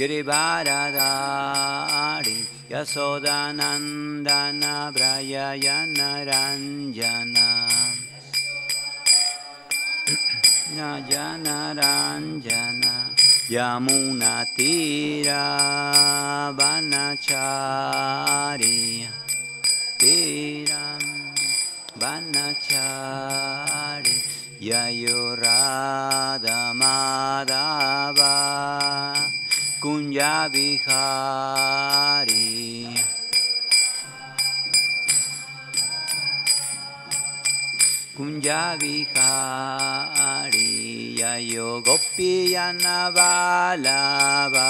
Giribaradari Yasodanandana Brayayana Ranjana Nayana Ranjana Yamuna Tira Vanachari Tiram Vanachari Yayurada Madhavari Kunya Vihari. Kunja Vihari Yayo Gopiyana Balava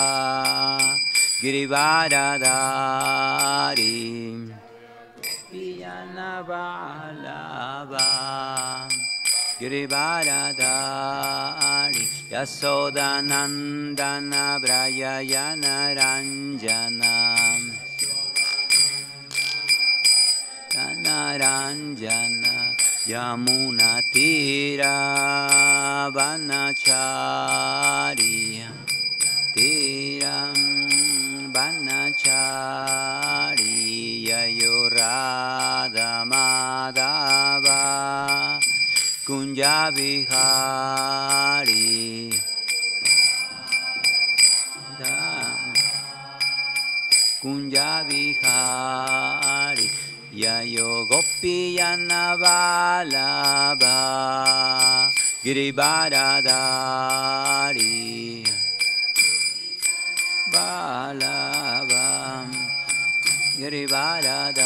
Girivara Dari Gopiyana Balava Girivara Dari यशोदानन्दन व्रजयनरञ्जना नरञ्जन यमुनतीरावनचारि। तीरं वनचारिययोराधमाधवा कुञ्जविहारी Kunjavihari Yayo Gopiyanavalabha Giribharadari Balabam गिरिवारदारि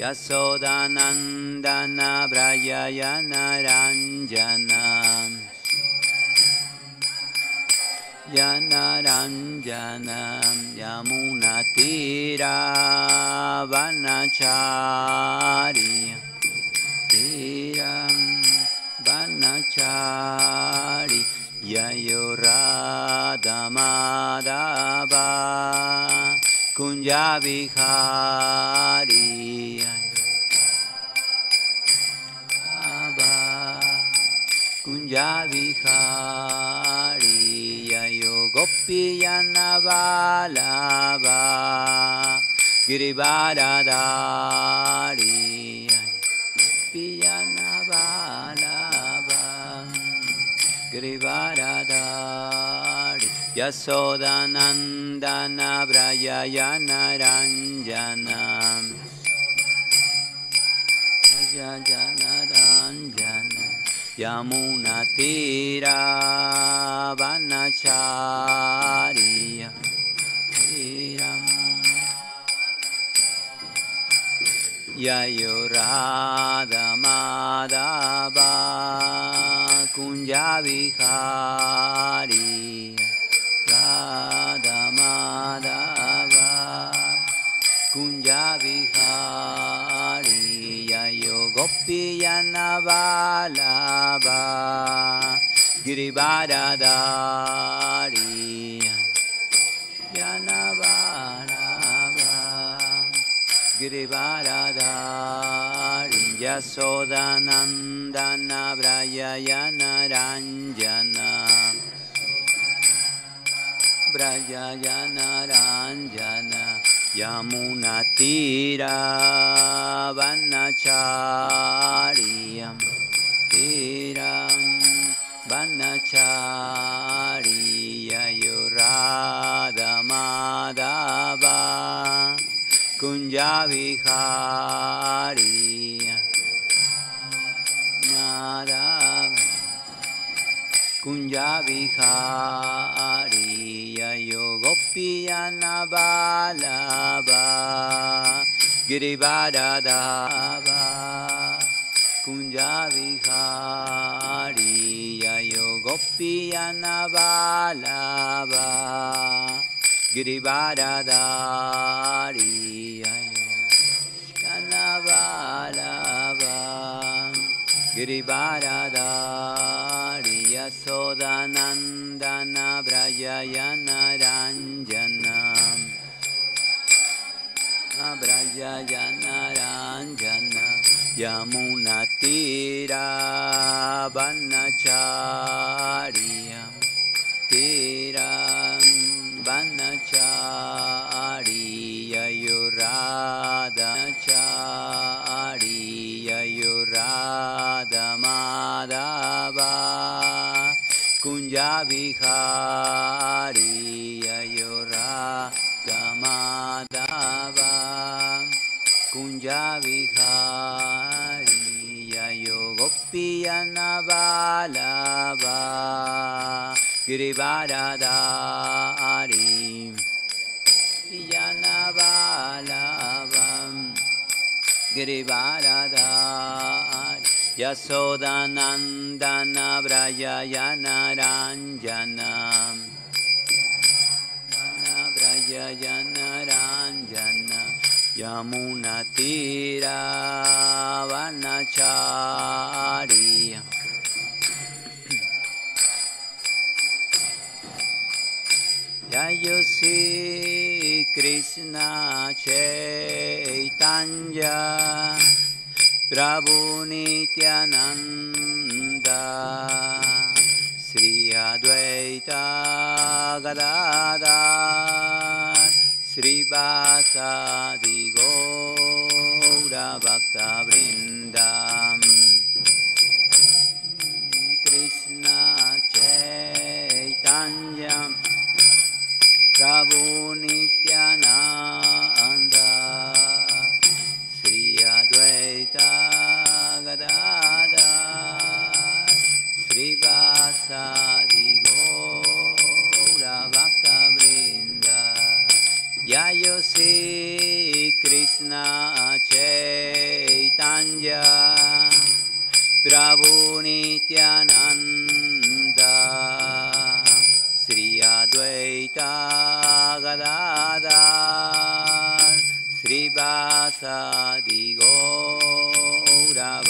यशोदानन्दन व्रजयन रञ्जनम् जनरञ्जनं यमुनतीरावनचारि तीरं वनचारि ययोराधमाधवा कुञ्जाविहारि कुञ्जाविहारि ಗೋಪಿಯನ ಬಾಲವ ಗಿರಿಬಾರದಾರಿಯ ಗೋಪಿಯನ ಬಾಲವ गिरिवारदारि यशोदानन्दनव्रयनरञ्जनम् जय जनरञ्जन Yamunatira Vanachariya Yayorada Madhava Kunjavihari बाल गिरिबारदारि जनबाण गिरिवादाि यशोदनन्दन व्रजय न रञ्जन व्रजयनरञ्जन यमुनतीरावनचार्यं तीरं वनचार्ययुराधमाधवा कुञ्जाविहारी कुञ्जाविहारी Gopiyana Balaba Giribadadaba Kunjavihari Yayo Gopiyana Balaba Giribadadari Yayo Gopiyana Balaba Giribadadari Yasodanandana Brayayana Ranjana Brayayana Ranjana Yamuna Tira Vanacharya Tira या विरी अयोरा कमादा कुञ्जा विहारि अयोपियनबाल गिरिवा राधानब गिरिवाधा यशोदनन्दनव्रजय न रञ्जनव्रजय न रञ्जन यमुनतीरावनचारिय श्रीकृष्ण छे Vanachari Jaya Sri Krishna Chaitanya Prabhu Nityananda Sri Advaita Gadadhar Sri Advaita Gadadhar Sri Vasadi Gaura Bhakta Vrinda Yayo Sri Krishna Chaitanya Prabhu Nityananda Sri Advaita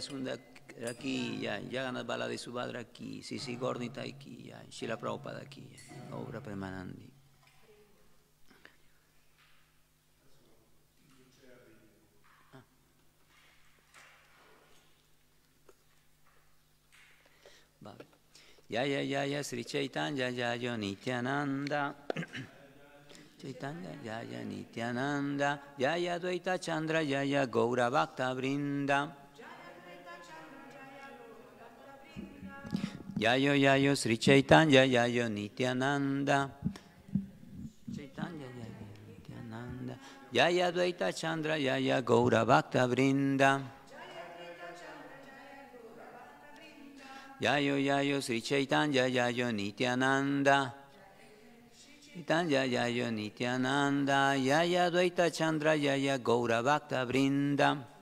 Sundar aquí, Jai Jagannath Balade Subhadra aquí, Sisi Gornita aquí, Jai Shila Prabhupada aquí, Obra. Vabbè. Jaya Jaya Sri Chaitanya Jaya Nityananda Chaitanya Jaya Nityananda Jaya Dvaita Chandra Jaya Gaura Bhakta Vrinda Jayo Jayo Sri Chaitanya Jaya Nityananda. Chaitanya Jaya Nityananda. Jaya Dvaita Chandra Jaya Gaura Bhakta Vrinda. Yayo Yayo Sri Chaitanya Yayo Nityananda. Chaitanya Yayo Nityananda. Yaya Dvaita Chandra Yaya Gaura Bhakta Vrinda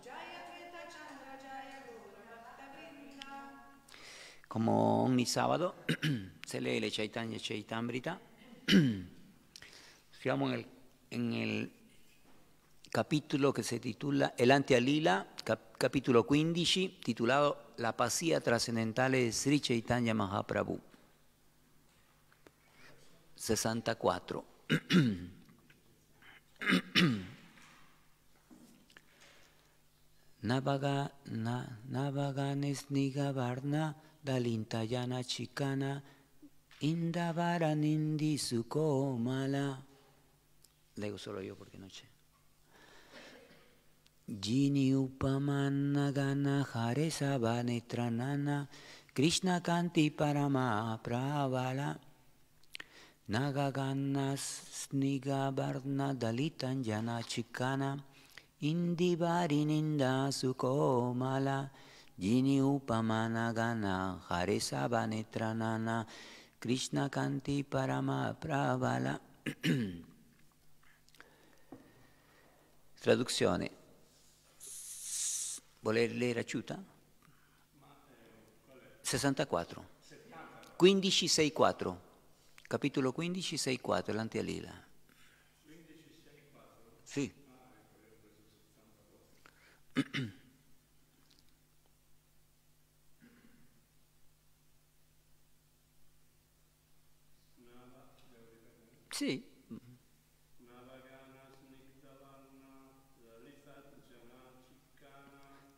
Como ogni sabato se lee le Chaitanya Chaitamrita Siamo en el, en el capítulo que se titula El Ante Alila, cap, capítulo 15, titulado La pasia trascendentale di Sri Chaitanya Mahaprabhu. 64. Navaga, na, Navaganes Nigavarna Dalintayana Chikana Indavara Nindi Sukomala. Leggo solo io perché non c'è. Jini Upamanna Gana Hare Sabanetranana Krishna Kanti Parama Pravala Nagaganna Snigabarna Dalitanjana Chikana Indivari Ninda Sukomala Jini Upamana Gana Hare Sabanetranana Krishna Kanti Parama Pravala Traduzione Voler leggere Acciuta? 64. 15, 6, 4. Capitolo 15, 6, 4, l'antialila. Sì. Sì.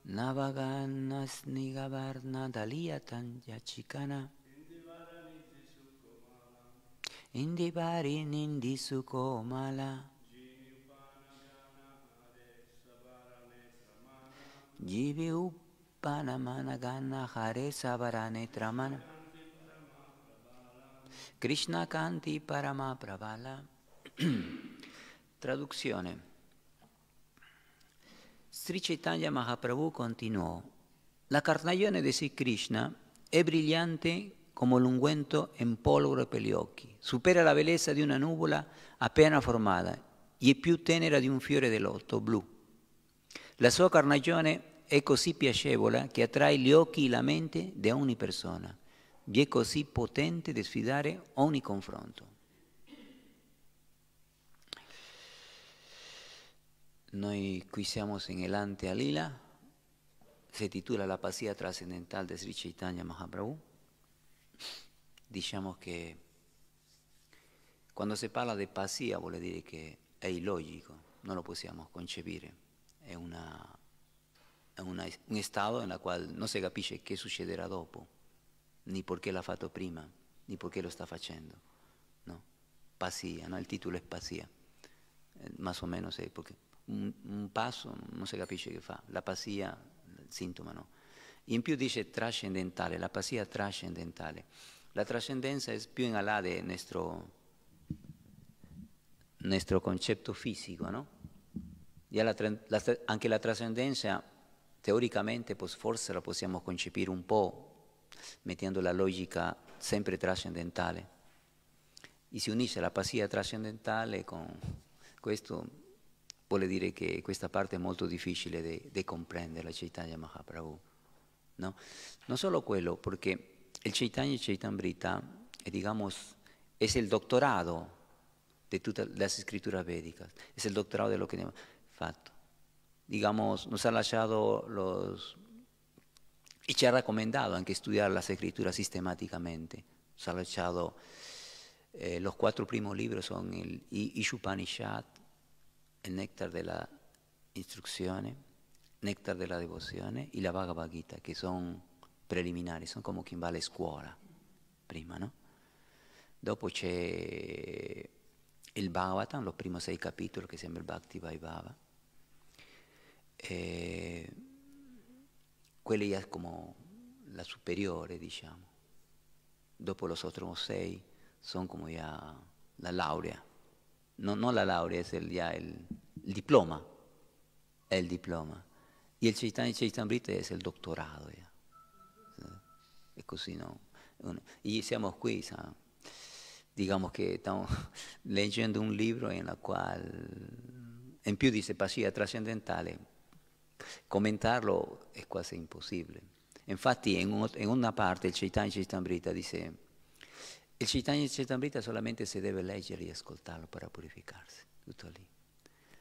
Navagana Snigavarna Daliyatan Yachikana Indivari Nindi Sukomala Jivi Upanamanagana Hare Savarane Tramana Krishna Kanti Parama Pravala. Traduzione. Sri Chaitanya Mahaprabhu continuò, la carnagione di Sri Krishna è brillante come l'unguento in polvere per gli occhi, supera la bellezza di una nuvola appena formata. E è più tenera di un fiore di blu. La sua carnagione è così piacevole che attrae gli occhi e la mente di ogni persona, vi è così potente da sfidare ogni confronto. Noi qui siamo in Elante Alila, si titula La pazzia trascendentale di Sri Chaitanya Mahaprabhu. Diciamo che quando si parla di pazzia vuol dire che è illogico, non lo possiamo concepire, è, una, è una, un stato nel quale non si capisce che succederà dopo, ni perché l'ha fatto prima, ni perché lo sta facendo. No? Pazzia, no? il titolo è pazzia, eh, más o menos è perché un, un, passo non si capisce che fa, la pazzia, il sintomo no. In più dice trascendentale, la pazzia trascendentale. La trascendenza è più in là del nostro, nostro concetto fisico, no? La, la, anche la trascendenza teoricamente forse la possiamo concepire un po' mettendo la logica sempre trascendentale. E si unisce la pazzia trascendentale con questo vuole dire che questa parte è molto difficile di comprendere, la Chaitanya Mahaprabhu. ¿no? Non solo quello, perché il Chaitanya Chaitamrita, è, digamos, è il dottorato di tutte le scritture vediche, è il dottorato di quello che abbiamo fatto. digamos, nos ha lasciato los... y ci ha recomendado anche studiare la escritura sistemáticamente. Nos ha lasciato eh, los cuatro primos libros son el Ishupanishad, el Néctar de la Instrucción, Néctar de la Devozione y la Bhagavad Gita, che sono preliminari, sono come chi va alla scuola prima, no? Dopo c'è il Bhagavatam, los primi sei capitoli che sembra il Bhakti Vaibhava. E quelli è come la superiore, diciamo. Dopo los otros sei sono come ya la laurea. No, non la laurea, è el, ya el, el diploma. È il diploma. E il Chaitanya Chaitamrita è il dottorato. Ya. E così, no? E siamo qui, sa? digamos che stiamo leggendo un libro in cui, in più di simpatia trascendentale, commentarlo è quasi impossibile. Infatti in, un, una parte il Chaitanya Chaitamrita dice il Chaitanya Chaitamrita solamente si deve leggere e ascoltarlo per purificarsi, tutto lì.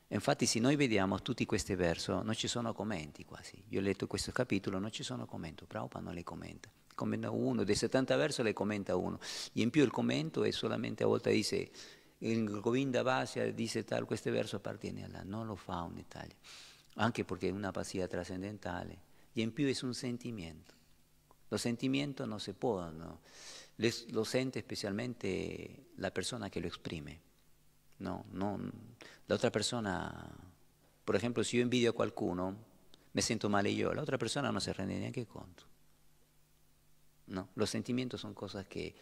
Infatti se noi vediamo tutti questi versi non ci sono commenti quasi. Io ho letto questo capitolo, non ci sono commenti, Prabhupada non li commenta commenta uno, dei 70 versi le commenta uno. E in più il commento è solamente a volte dice, il Govinda Vasya dice tal, questo verso appartiene a là, non lo fa in Italia, anche perché è una pazzia trascendentale. E in più è un sentimento. Lo sentimento non si può, no? lo sente specialmente la persona che lo esprime. No, non, l'altra persona, per esempio se io invidio a qualcuno, mi sento male io, l'altra persona non si rende neanche conto. No, los sentimientos son cosas que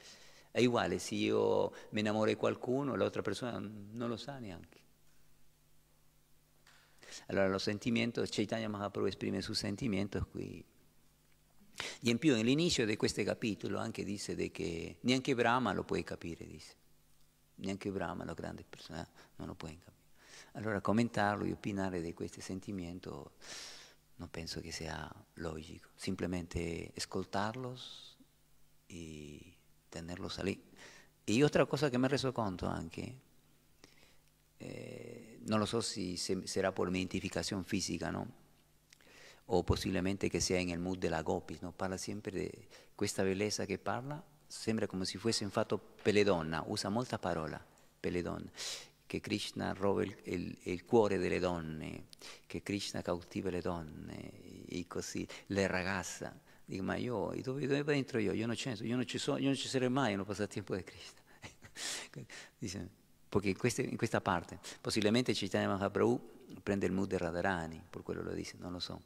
è uguale, se io mi innamoro di qualcuno, l'altra persona non lo sa neanche. Allora los sentimientos, Chaitanya Mahaprabhu esprime sus sentimientos qui. E in più all'inizio di questo capitolo anche dice che neanche Brahma lo puoi capire, dice. Neanche Brahma, la grande persona, non lo puoi capire. Allora commentarlo e opinare di questi sentimenti non penso che sia logico, simplemente ascoltarlos y tenerlos ahí. Y otra cosa que me he reso conto anche, eh, non lo so se, se, sarà per mi fisica, no? o possibilmente che sia nel mood della Gopis, no? parla sempre di questa bellezza che parla, sembra come se fosse infatti per le donne, usa molta parola per le donne, che Krishna ruba il, il, il, cuore delle donne, che Krishna cautiva le donne, e così, le ragazze. Dico, ma io, dove, dove entro io? Io non, io non ci sono, io non ci sarei mai in passatempo di Cristo. Dice, perché in, questa parte, possibilmente Chaitanya Mahaprabhu prende il mood Radharani, per quello lo dice, non lo so.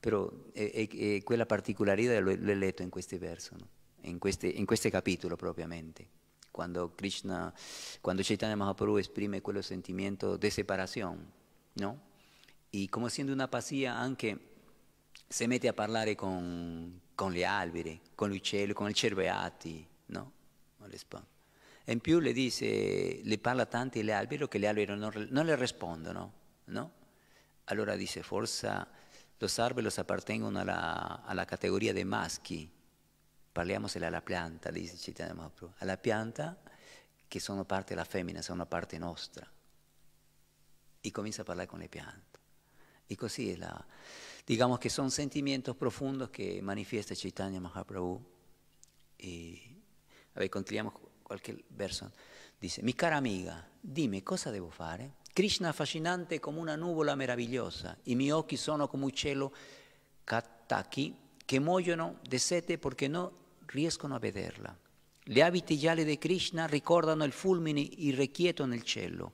Però è, è, quella particolarità l'ho, letto in questi versi, no? in, in queste capitoli propriamente. Quando Krishna, quando Chaitanya Mahaprabhu esprime quello sentimento di separazione, no? E come essendo una pazzia anche si mette a parlare con, con gli alberi, con gli uccelli, con i cerveati, no? E in più le dice, le parla tanto agli alberi che gli alberi non, non le rispondono, no? Allora dice, forse los árboles appartengono alla, alla categoria dei maschi, parliamosene alla pianta, dice Chaitanya Mahaprabhu, alla pianta che sono parte della femmina, sono parte nostra. E comincia a parlare con le piante. E così è la digamos que son sentimientos profundos que manifiesta Chaitanya Mahaprabhu. Y, a ver, qualche verso. Dice, mi cara amiga, dimmi cosa devo fare? Krishna affascinante come una nuvola meravigliosa, i miei occhi sono come un kataki che muoiono di sete perché non riescono a vederla. Le abiti gialle di Krishna ricordano il fulmine irrequieto nel cielo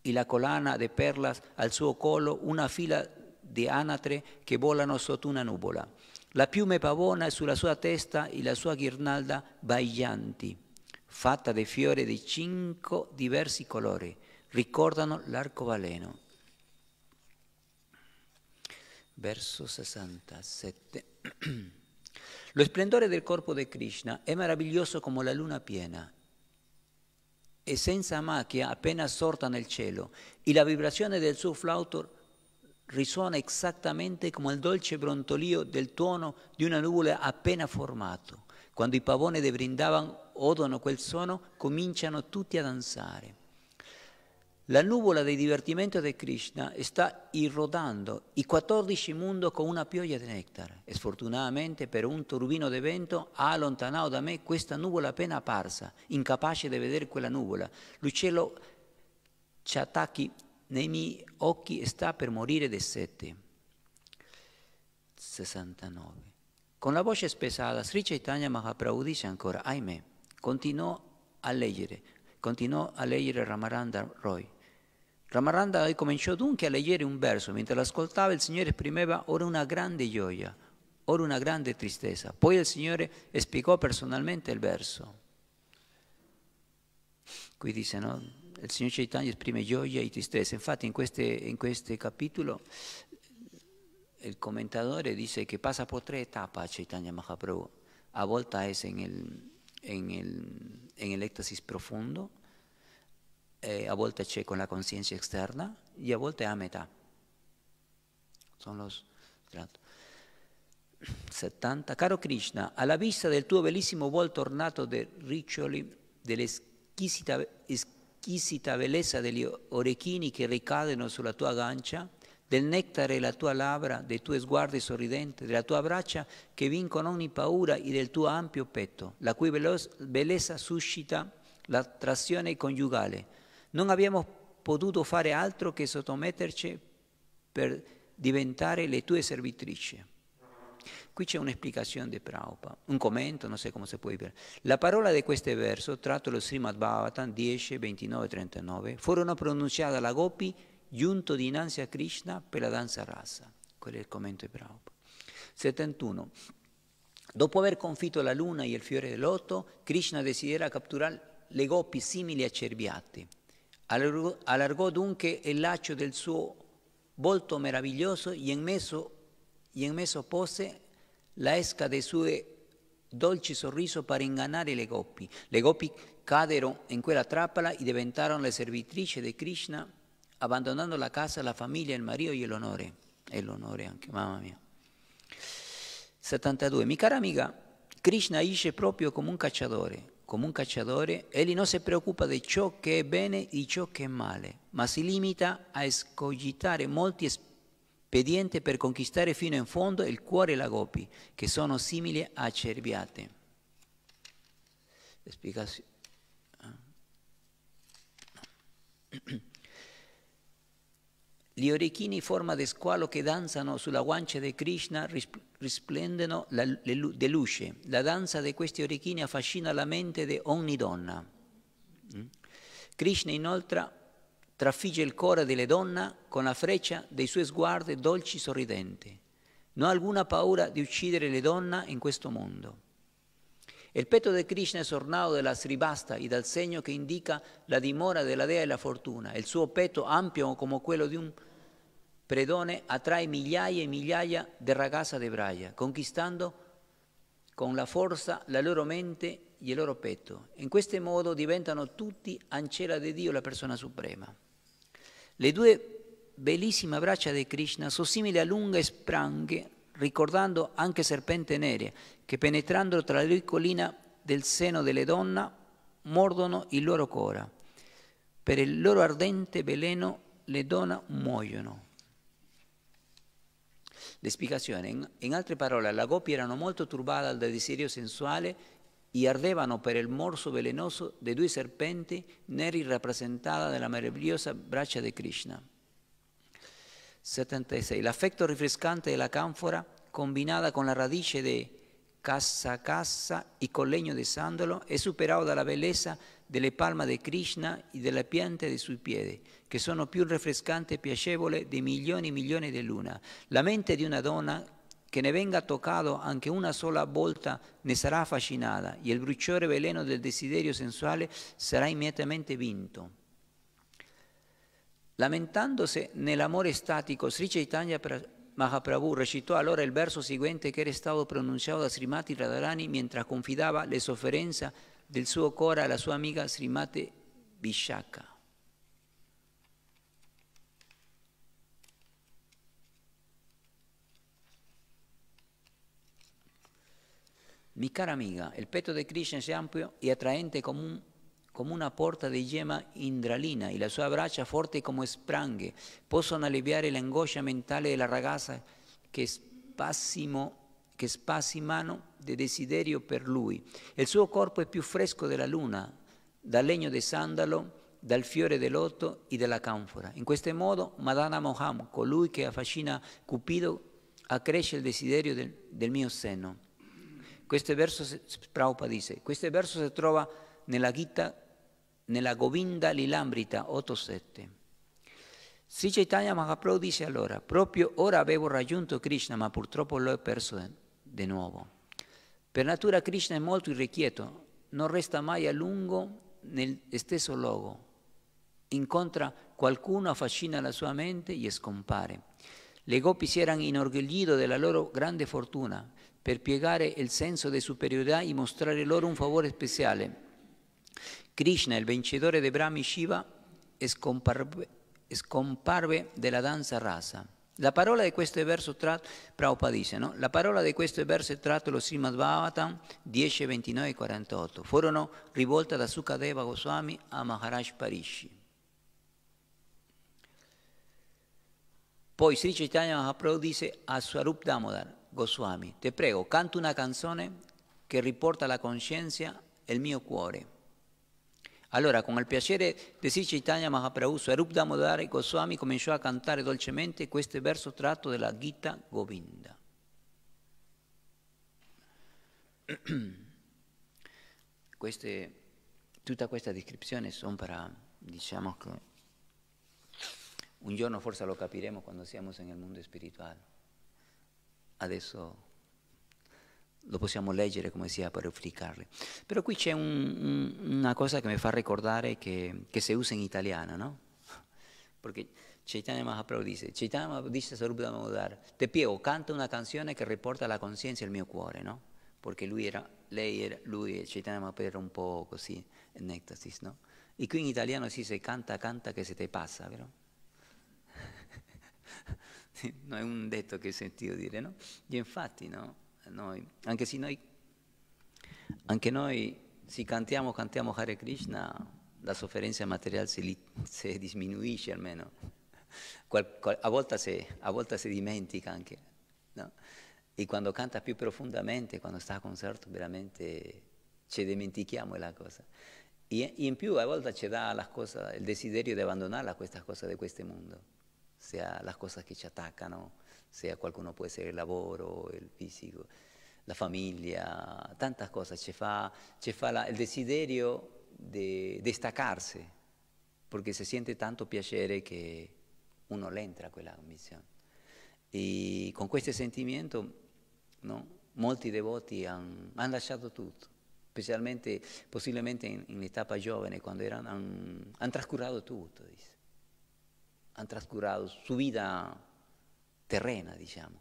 e la collana di perlas al suo collo una fila di anatre che volano sotto una nuvola. La piume pavona sulla sua testa e la sua ghirnalda baianti, fatta di fiori di cinque diversi colori, ricordano l'arcobaleno. Verso 67. Lo splendore del corpo di Krishna è meraviglioso come la luna piena e senza macchia appena sorta nel cielo e la vibrazione del suo flauto risuona esattamente come il dolce brontolio del tuono di una nuvola appena formato. Quando i pavoni di Brindavan odono quel suono, cominciano tutti a danzare. La nuvola di divertimento di Krishna sta irrodando i 14 mondi con una pioggia di nectar. E sfortunatamente per un turbino di vento ha allontanato da me questa nuvola appena apparsa, incapace di vedere quella nuvola. L'uccello Chataki nei miei occhi sta per morire di sette. 69. Con la voce spesata, Sri Chaitanya Mahaprabhu dice ancora, ahimè, continuò a leggere, continuò a leggere Ramaranda Roy. Ramaranda cominciò dunque a leggere un verso, mentre l'ascoltava il Signore esprimeva ora una grande gioia, ora una grande tristezza. Poi il Signore spiegò personalmente il verso. Qui dice, no? Il Signore Chaitanya esprime gioia e tristezza. Infatti in questo in queste capitolo il commentatore dice che passa por tre etapas Chaitanya Mahaprabhu. A volte è en el, en el, en el éxtasis profundo, eh, a volte c'è con la conciencia externa y a volte a metà. Sono los 70. Caro Krishna, alla vista del tuo bellissimo volto ornato di riccioli, dell'esquisita esquisita bellezza degli orecchini che ricadono sulla tua gancia, del nettare della tua labbra, dei tuoi sguardi sorridenti, della tua braccia che vincono ogni paura e del tuo ampio petto, la cui bellezza suscita l'attrazione coniugale. Non abbiamo potuto fare altro che sottometterci per diventare le tue servitrici. Qui c'è un'esplicazione di Prabhupada, un commento, non so come si può dire. La parola di questo verso, tratto lo Srimad Bhavatan 10, 29 e 39, furono pronunciate alla Gopi giunto dinanzi a Krishna per la danza rasa. Quello è il commento di Prabhupada. 71. Dopo aver confitto la luna e il fiore del loto, Krishna desidera catturare le gopi simili a cerbiati. Allargò, allargò dunque il laccio del suo volto meraviglioso e in messo, in messo pose la esca dei suoi dolci sorriso per ingannare le gopi. Le gopi caddero in quella trappola e diventarono le servitrici di Krishna abbandonando la casa, la famiglia, il marito e l'onore. E l'onore anche, mamma mia. 72. Mi cara amica, Krishna agisce proprio come un cacciatore. Come un cacciatore, egli non si preoccupa di ciò che è bene e di ciò che è male, ma si limita a escogitare molti espedienti per conquistare fino in fondo il cuore e la gopi, che sono simili a cerbiate. Spiegazione. Gli orecchini in forma di squalo che danzano sulla guancia di Krishna risplendono di luce. La danza di questi orecchini affascina la mente di ogni donna. Mm? Krishna inoltre trafigge il cuore delle donne con la freccia dei suoi sguardi dolci e sorridenti. Non ha alcuna paura di uccidere le donne in questo mondo. Il petto di Krishna è sornato della sribasta e dal segno che indica la dimora della dea della fortuna. Il suo petto ampio come quello di un Predone attrae migliaia e migliaia di ragazze ebraie, conquistando con la forza la loro mente e il loro petto. In questo modo diventano tutti ancella di Dio, la persona suprema. Le due bellissime braccia di Krishna sono simili a lunghe spranghe, ricordando anche serpenti nere, che penetrando tra le colline del seno delle donne mordono il loro cuore. Per il loro ardente veleno le donne muoiono. Le spiegazioni, in, in altre parole, la coppia erano molto turbata dal desiderio sensuale e ardevano per il morso velenoso dei due serpenti neri rappresentati nella meravigliosa braccia di Krishna. 76. L'affetto rinfrescante della canfora, combinata con la radice di cassa cassa e con legno di sandalo, è superato dalla bellezza delle palme di Krishna e delle piante dei suoi piedi che sono più rinfrescanti e piacevoli di milioni e milioni di luna. La mente di una donna che ne venga toccato anche una sola volta ne sarà affascinata e il bruciore veleno del desiderio sensuale sarà immediatamente vinto. Lamentandosi nell'amore statico, Sri Chaitanya Mahaprabhu recitò allora il verso seguente che era stato pronunciato da Srimati Radharani mentre confidava le sofferenze del suo cuore alla sua amica Srimati Vishaka. Mi cara amiga, il petto di Krishna è ampio e attraente come un, come una porta di gemma indralina e le sue braccia forti come spranghe possono alleviare l'angoscia mentale della ragazza che, spassimo, che spassimano di desiderio per lui. Il suo corpo è più fresco della luna, dal legno di sandalo, dal fiore del loto e della canfora. In questo modo Madonna Moham, colui che affascina Cupido, accresce il desiderio del, del mio seno. Questo verso, Prabhupada dice, questo verso si trova nella Gita, nella Govinda Lilambrita 8.7. Sri Chaitanya Mahaprabhu dice allora, proprio ora avevo raggiunto Krishna, ma purtroppo l'ho perso di nuovo. Per natura Krishna è molto irrequieto, non resta mai a lungo nel stesso luogo. Incontra qualcuno, affascina la sua mente e scompare. Le gopi si erano inorgoglito della loro grande fortuna per piegare il senso di superiorità e mostrare loro un favore speciale. Krishna, il vincitore dei Brahmi Shiva, scomparve, scomparve della danza rasa. La parola di questo verso tratto, Prabhupada dice, no? La parola di questo verso tratto lo Srimad Bhagavatam 10, 29 e 48. Furono rivolte da Sukadeva Goswami a Maharaj Parishi. Poi Sri Chaitanya Mahaprabhu dice a Swarup Damodar, Goswami, ti prego, canta una canzone che riporta alla coscienza il mio cuore. Allora, con il piacere di Sri Chaitanya Mahaprabhu, Swarup Damodar Goswami cominciò a cantare dolcemente questo verso tratto della Gita Govinda. Queste, tutta questa descrizione sono per, diciamo che un giorno forse lo capiremo quando siamo nel mondo spirituale adesso lo possiamo leggere come sia per applicarle. Però qui c'è un, un, una cosa che mi fa ricordare che, che si usa in italiano, no? Perché Chaitanya Mahaprabhu dice, Chaitanya Mahaprabhu dice a Sarupa Damodar, te piego, canta una canzone che riporta la coscienza al mio cuore, no? Perché lui era, lei era, lui, Chaitanya Mahaprabhu era un po' così, in ectasis, no? E qui in italiano si dice canta, canta che se te passa, vero? no, è un detto che ho sentito dire, no? E infatti, no? Noi, anche se noi, anche noi, se cantiamo, cantiamo Hare Krishna, la sofferenza materiale si, si diminuisce almeno. Qual, qual, a, volte si, a volte si dimentica anche, no? E quando canta più profondamente, quando sta a concerto, veramente ci dimentichiamo la cosa. E in più a volte ci dà cosa, il desiderio di abbandonare questa cosa di questo mondo sea las cosas que ci attaccano, sea qualcuno può essere il lavoro, il fisico, la famiglia, tantas cosas, ci fa, ci fa la, il desiderio di de staccarsi, perché si sente tanto piacere che uno entra a quella missione. E con questo sentimento no, molti devoti hanno han lasciato tutto, specialmente possibilmente in, in età giovane, quando erano, hanno trascurato tutto. Dice han trascurado su vida terrena, diciamo,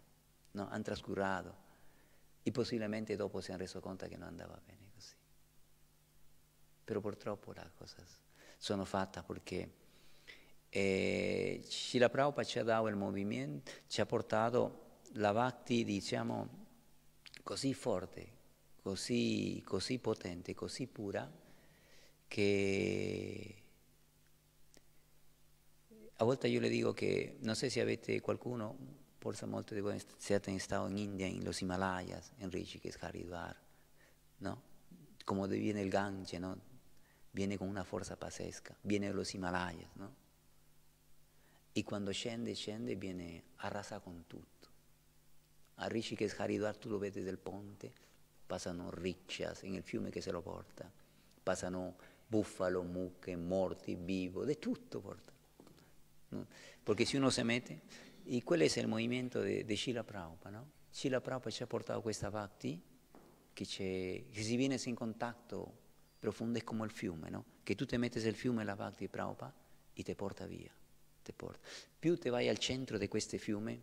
no? han trascurato e possibilmente dopo si hanno reso conto che non andava bene così. Però purtroppo le cose sono fatte perché eh, Shila Prabhupada ci ha dato il movimento, ci ha portato la Bhakti, diciamo, così forte, così, così potente, così pura, che a volte io le dico che non so se avete qualcuno, forse molti di voi siete stato in India, in los Himalayas, in Rishikesh, Haridwar, no? Come viene il Gange, no? Viene con una forza pazzesca, viene los Himalayas, no? E quando scende, scende, viene arrasa con tutto. A Rishikesh, Haridwar, tu lo vedi del ponte, passano riccias nel fiume che se lo porta, passano buffalo, mucche, morti, vivo, di tutto porta. ¿no? Porque si uno se mete, y cuál es el movimiento de, Shila Prabhupada, ¿no? Shila Prabhupada ci ha portato questa bhakti che, che si viene in contatto profondo, è come il fiume, no? Che tu ti metti nel fiume la bhakti di Prabhupada e ti porta via, te porta. Più ti vai al centro di questo fiume,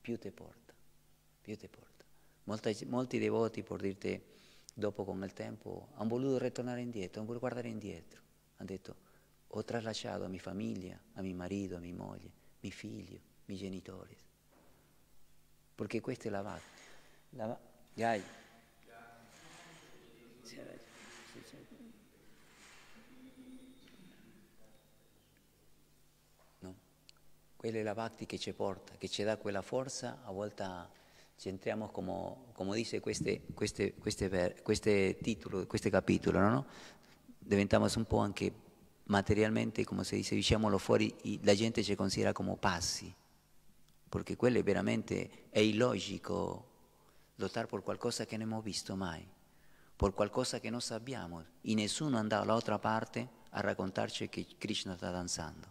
più ti porta, più ti porta. Molti, molti devoti, per dirti, dopo con il tempo, hanno voluto ritornare indietro, hanno voluto guardare indietro, hanno detto, ho tralasciato a mia famiglia, a mio marito, a mia moglie, mio figlio, mis genitores. Porque questa è la base. La, dai. No? Quella è la bhakti che ci porta, che ci dà quella forza, a volte ci entriamo come, come dice queste, queste, queste, queste titolo, questo capitolo, no? diventiamo un po' anche materialmente, come si dice, diciamolo fuori, la gente ci considera come passi perché quello è veramente è illogico lottare per qualcosa che non abbiamo visto mai, per qualcosa che non sappiamo, e nessuno andò dall'altra parte a raccontarci che Krishna sta danzando,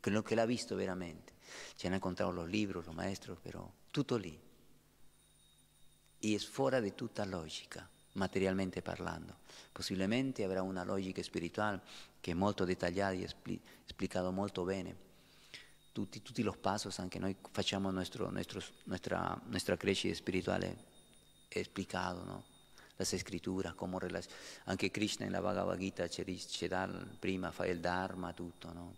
che, l'ha visto veramente. Ci hanno raccontato los libros, los maestros, però tutto lì. E è fuori di tutta logica, materialmente parlando. Possibilmente avrà una logica spirituale che è molto dettagliata e esplicata molto bene. Tutti, tutti los pasos, anche noi facciamo nostro, nostro, nostra, nostra crescita spirituale esplicato, no? las escrituras, come anche Krishna nella Bhagavad Gita ci, ci prima, fa il Dharma, tutto, no?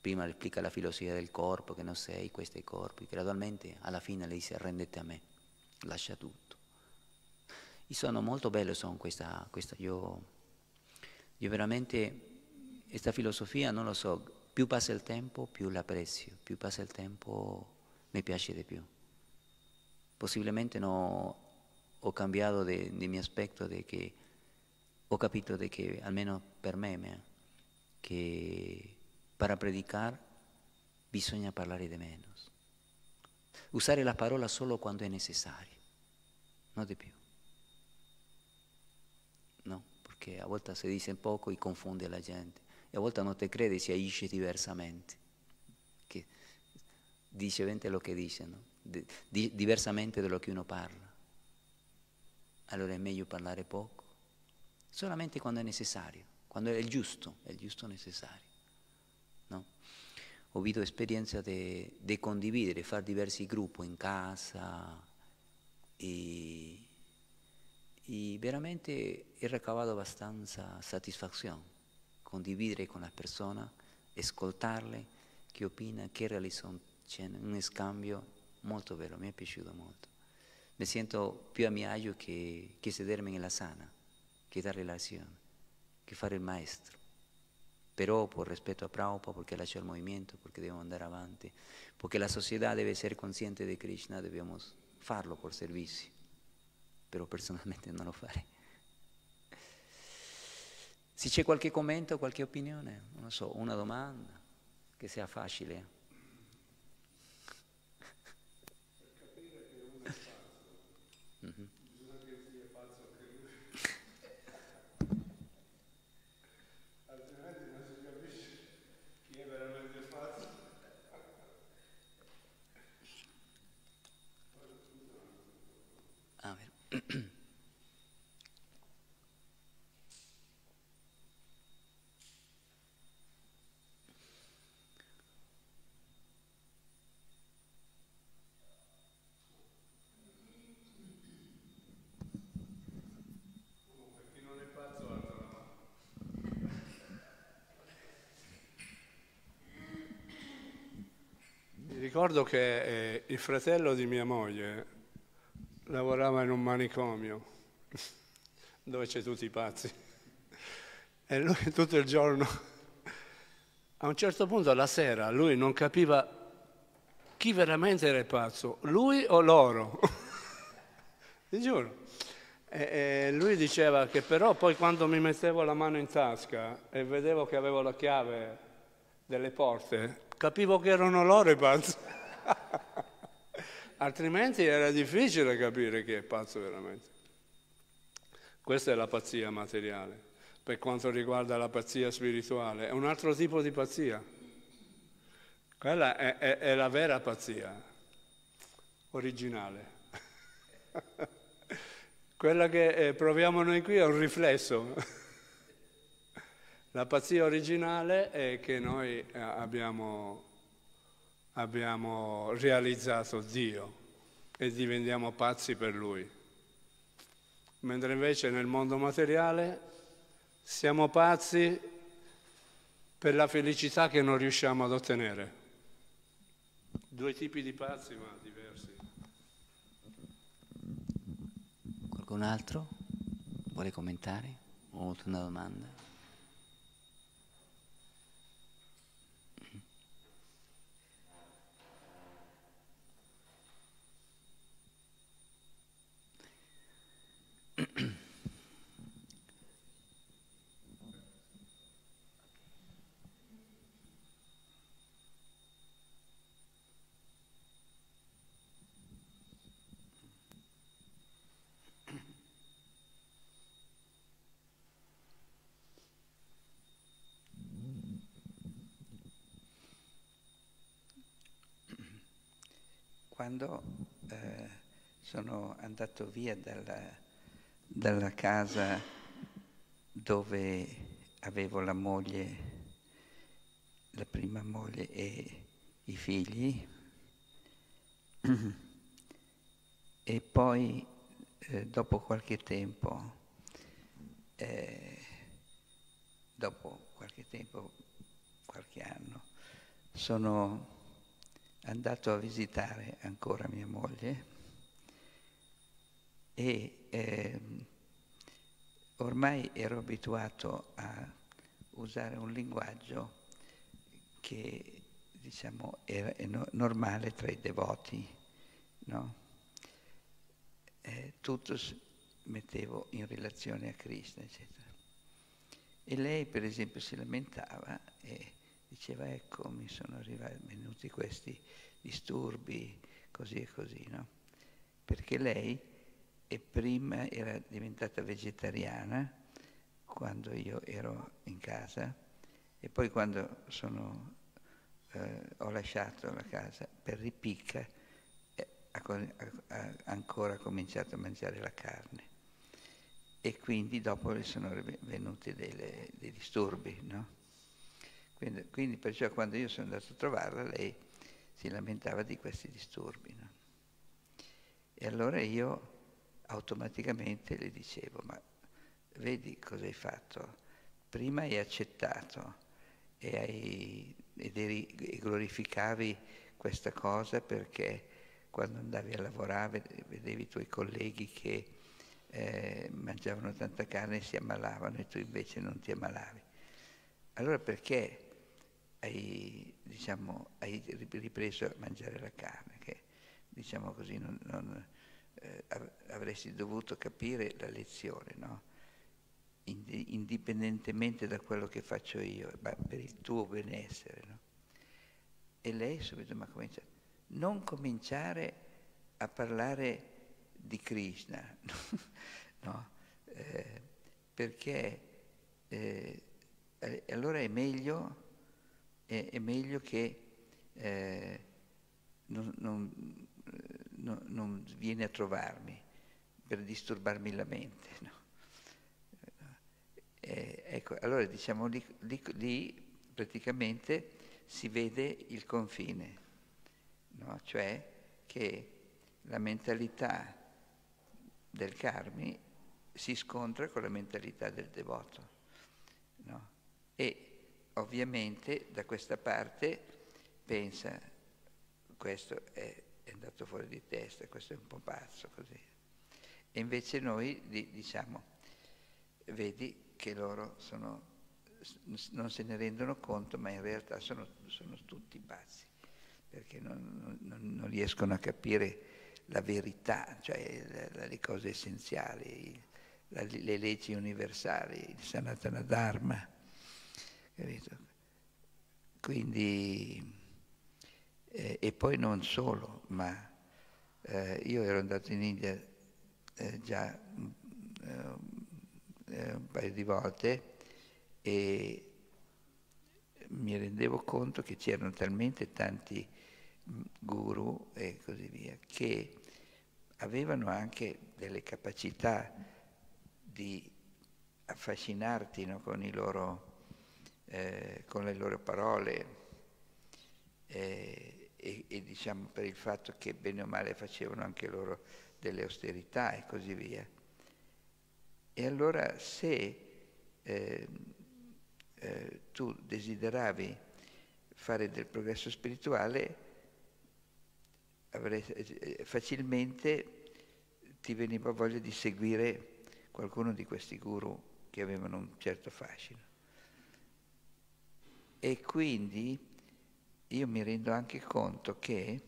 prima le explica la filosofia del corpo, che non sei questi corpi, gradualmente alla fine le dice arrendete a me, lascia tutto. E sono molto bello, sono questa, questa io, io veramente, questa filosofia non lo so, più passa il tempo più la apprezzo, più passa il tempo mi piace di più. Possibilmente no, ho cambiato di mio aspetto, de che ho capito de che, almeno per me, che per predicare bisogna parlare di meno. Usare la parola solo quando è necessario, non di più. No, perché a volte si dice poco e confonde la gente e a volte non ti crede si agisce diversamente. Che dice quello che dice, no? di, diversamente da che uno parla allora è meglio parlare poco, solamente quando è necessario, quando è il giusto, è il giusto necessario. No? Ho avuto esperienza di condividere, fare diversi gruppi in casa e, e veramente ho ricavato abbastanza soddisfazione, condividere con la persona, ascoltarle, che opina, che realizza, c'è un scambio molto bello, mi è piaciuto molto me siento più a mio agio che, che sedermi nella sana, che dare relazione, che fare il maestro. Però por rispetto a Prabhupada, perché lascia il movimento, perché dobbiamo andare avanti, perché la società deve essere consciente di Krishna, dobbiamo farlo por servizio, però personalmente non lo farei. Se c'è qualche commento, qualche opinione, non so, una domanda, che sia facile. Mm-hmm. Bisogna che sia pazzo anche lui. Altrimenti non si capisce chi è veramente pazzo. Ah, vero. Ricordo che eh, il fratello di mia moglie lavorava in un manicomio dove c'è tutti i pazzi e lui tutto il giorno, a un certo punto la sera, lui non capiva chi veramente era il pazzo, lui o loro. Ti giuro. E, e lui diceva che però poi quando mi mettevo la mano in tasca e vedevo che avevo la chiave delle porte, capivo che erano loro i pazzi. Altrimenti era difficile capire chi è pazzo veramente. Questa è la pazzia materiale. Per quanto riguarda la pazzia spirituale, è un altro tipo di pazzia. Quella è, è, è la vera pazzia, originale. Quella che eh, proviamo noi qui è un riflesso. La pazzia originale è che noi eh, abbiamo, abbiamo realizzato Dio e diventiamo pazzi per Lui. Mentre invece nel mondo materiale siamo pazzi per la felicità che non riusciamo ad ottenere. Due tipi di pazzi ma diversi. Qualcun altro vuole commentare? O una domanda? Quando eh, sono andato via dalla, dalla casa dove avevo la moglie, la prima moglie e i figli, e poi eh, dopo qualche tempo, eh, dopo qualche tempo, qualche anno, sono andato a visitare ancora mia moglie e eh, ormai ero abituato a usare un linguaggio che diciamo era normale tra i devoti, no? eh, tutto mettevo in relazione a Krishna, eccetera. E lei, per esempio, si lamentava e diceva, ecco, mi sono arrivati, venuti questi disturbi, così e così, no? Perché lei prima era diventata vegetariana quando io ero in casa e poi quando sono, eh, ho lasciato la casa per ripicca ha ancora cominciato a mangiare la carne e quindi dopo le sono venuti delle, dei disturbi, no? Quindi, quindi, perciò quando io sono andato a trovarla lei si lamentava di questi disturbi. No? E allora io automaticamente le dicevo, ma vedi cosa hai fatto? Prima hai accettato e, hai, ed eri, e glorificavi questa cosa perché quando andavi a lavorare vedevi i tuoi colleghi che eh, mangiavano tanta carne e si ammalavano e tu invece non ti ammalavi. Allora perché hai, diciamo, hai ripreso a mangiare la carne? Che diciamo così non, non, eh, avresti dovuto capire la lezione, no? indipendentemente da quello che faccio io, ma per il tuo benessere. No? E lei subito mi ha cominciato non cominciare a parlare di Krishna, no? eh, perché eh, allora è meglio, è, è meglio che eh, non, non, non, non, viene a trovarmi per disturbarmi la mente. No? Eh, ecco, allora diciamo lì, lì, lì praticamente si vede il confine no? cioè che la mentalità del karmi si scontra con la mentalità del devoto. No? E ovviamente da questa parte pensa, questo è, è, andato fuori di testa, questo è un po' pazzo così. E invece noi diciamo, vedi che loro sono, non se ne rendono conto, ma in realtà sono, sono tutti pazzi perché non, non, non riescono a capire la verità, cioè le cose essenziali, le leggi universali, il Sanatana Dharma. Capito? Quindi, eh, e poi non solo, ma eh, io ero andato in India eh, già eh, un paio di volte e mi rendevo conto che c'erano talmente tanti guru e così via, che avevano anche delle capacità di affascinarti no, con, loro, eh, con, le loro parole eh, e, e, diciamo per il fatto che bene o male facevano anche loro delle austerità e così via. E allora se eh, eh tu desideravi fare del progresso spirituale, avrei, eh, facilmente ti veniva voglia di seguire qualcuno di questi guru che avevano un certo fascino. E quindi io mi rendo anche conto che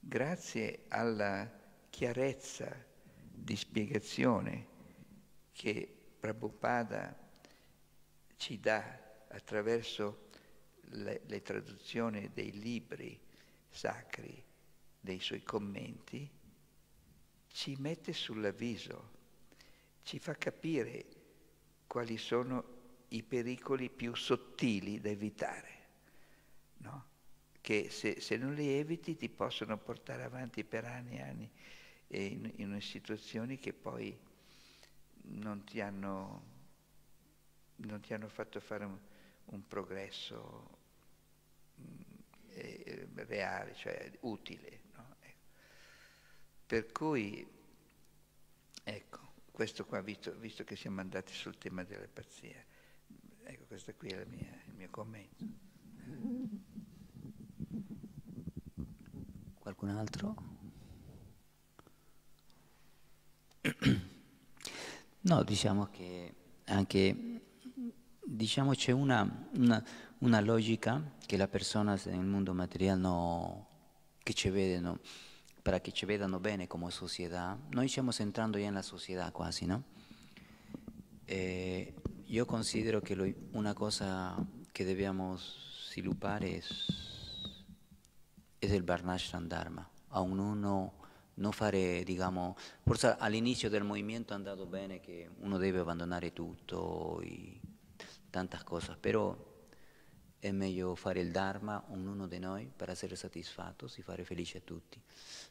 grazie alla chiarezza di spiegazione che Prabhupada ci dà attraverso le, le traduzioni dei libri sacri dei suoi commenti, ci mette sull'avviso, ci fa capire quali sono i pericoli più sottili da evitare, no? che se, se, non li eviti ti possono portare avanti per anni e anni in, in situazioni che poi non ti hanno, non ti hanno fatto fare un, un progresso eh, reale, cioè utile. No? Ecco. Per cui, ecco, questo qua, visto, visto, che siamo andati sul tema della pazzia, questo qui è mia, il mio commento. Qualcun altro? No, diciamo che anche diciamo c'è una, una, una, logica che le persone nel mondo materiale no, che ci vedono, per che ci vedano bene come società, noi stiamo entrando già nella società quasi, no? E io considero che lo, una cosa che dobbiamo sviluppare è, è il Varnashram Dharma, a ognuno non fare, diciamo, forse all'inizio del movimento è andato bene che uno deve abbandonare tutto, e tante cose, però è meglio fare il Dharma, ognuno di noi, per essere soddisfatto, si fare felice a tutti.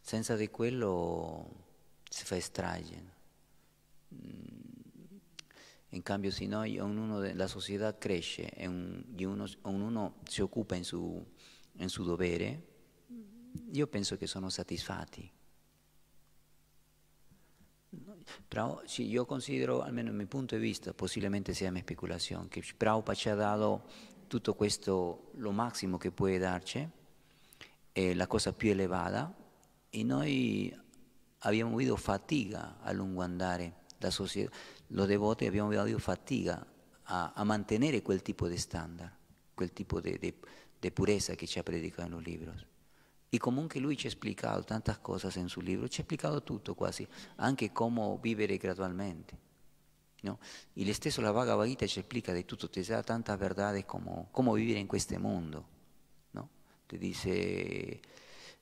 Senza di quello si fa strage. In cambio se noi, ognuno, la società cresce e un, uno, ognuno si occupa in suo, suo dovere, io penso che sono soddisfatti. Però sì, io considero, almeno dal mio punto di vista, possibilmente sia mia speculazione, che Prabhupada ci ha dato tutto questo, lo massimo che può darci, è la cosa più elevata, e noi abbiamo avuto fatica a lungo andare, la società, lo devoti abbiamo avuto fatica a, a, mantenere quel tipo di standard, quel tipo di purezza che ci ha predicato nei libri. E comunque lui ci ha spiegato tante cose nel suo libro, ci ha spiegato tutto quasi, anche come vivere gradualmente. No? E lo stesso la Bhagavad Gita ci spiega di tutto, ti dà tanta verità come, come vivere in questo mondo. No? Ti dice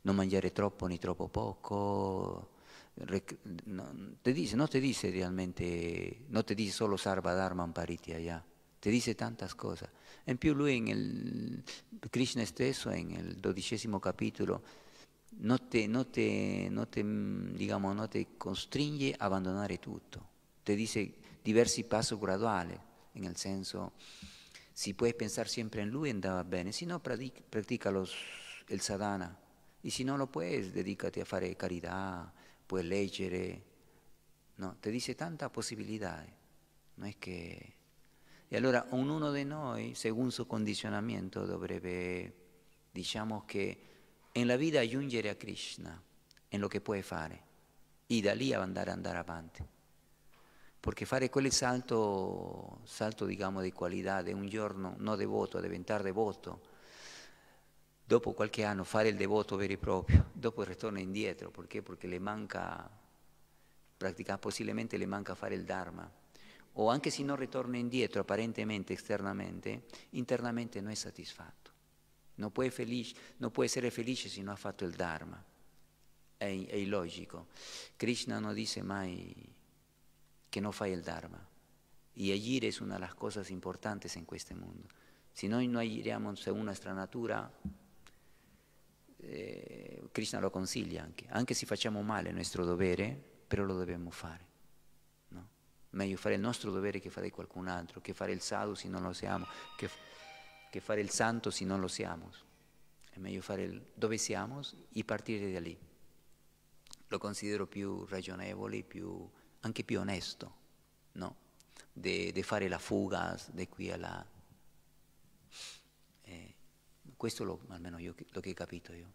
non mangiare troppo né troppo poco, no, ti dice, non ti dice realmente, non ti dice solo Sarva Dharma Ampariti allá, ti dice tante cose. In più lui, nel, Krishna stesso, nel dodicesimo capitolo, non ti, non te, non te, diciamo, non te costringe a abbandonare tutto. Ti dice diversi passi graduali, nel senso, si può pensare sempre in lui e andava bene, se no pratica, pratica lo, il sadhana, e se non lo puoi dedicati a fare carità, puoi leggere, no? ti dice tanta possibilità, non è che e allora ognuno di noi, secondo il suo condizionamento, dovrebbe, diciamo che, nella vita giungere a Krishna, in lo che puoi fare, e da lì andare, andare avanti. Perché fare quel salto, salto diciamo, di qualità di un giorno non devoto a diventare devoto, dopo qualche anno fare il devoto vero e proprio, dopo ritorna indietro, perché? Perché le manca, praticamente possibilmente le manca fare il Dharma o anche se non ritorna indietro apparentemente, esternamente, internamente non è soddisfatto. Non può, felice, non può essere felice se non ha fatto il Dharma. È, è illogico. Krishna non dice mai che non fai il Dharma. E agire è una delle cose importanti in questo mondo. Se noi non agiamo su una stranatura, eh, Krishna lo consiglia anche. Anche se facciamo male il nostro dovere, però lo dobbiamo fare. Meglio fare il nostro dovere che fare qualcun altro, che fare il sadhu se non lo siamo, che, che fare il santo se non lo siamo. È meglio fare il, dove siamo e partire da lì. Lo considero più ragionevole, più, anche più onesto, no? Di fare la fuga da qui alla... Questo lo, almeno io, lo che ho capito io.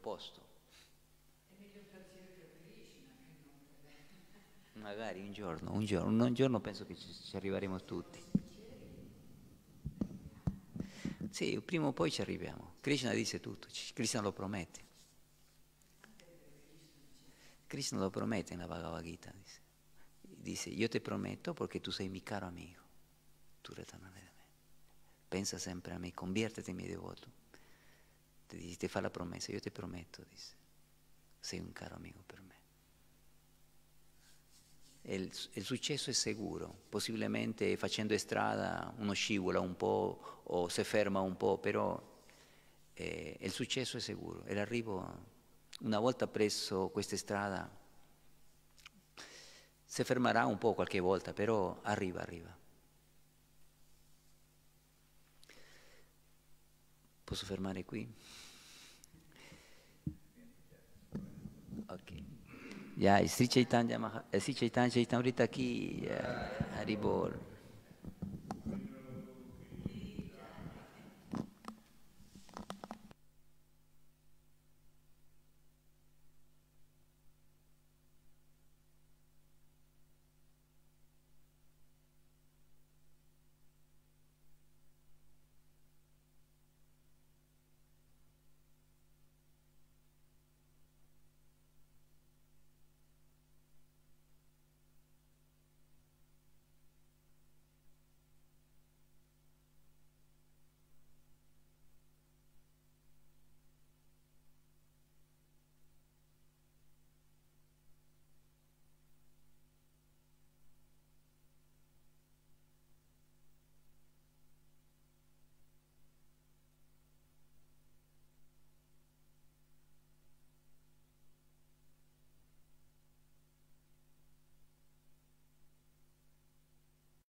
È l'opposto. Magari un giorno, un giorno, un giorno penso che ci, ci arriveremo tutti. Sì, prima o poi ci arriviamo. Krishna dice tutto, Krishna lo promette. Krishna lo promette nella Bhagavad Gita. Dice, dice io ti prometto perché tu sei mi caro amico. Tu ritornerai da me. Pensa sempre a me, conviertiti in mio devoto. Ti, fa la promessa, io ti prometto, dice, sei un caro amico per me il, il, successo è sicuro, possibilmente facendo strada uno scivola un po' o si ferma un po', però eh, il successo è sicuro. E l'arrivo, una volta preso questa strada, si fermerà un po' qualche volta, però arriva, arriva. Posso fermare qui? Ok. Ya, Sri Chaitanya, Sri Chaitanya Chaitamrita ki Haribol.